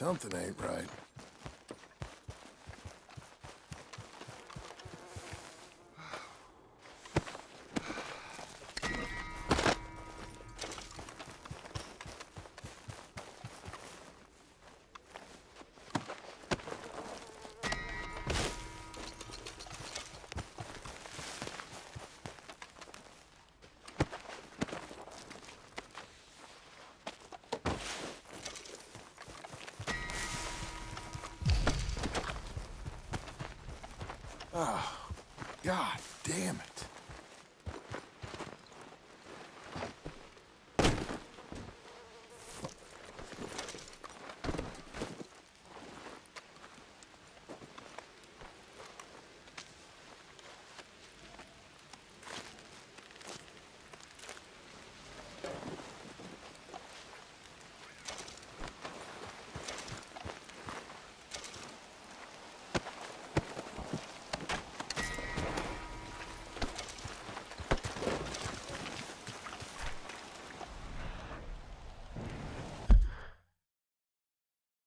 Something ain't right. Oh, God damn it.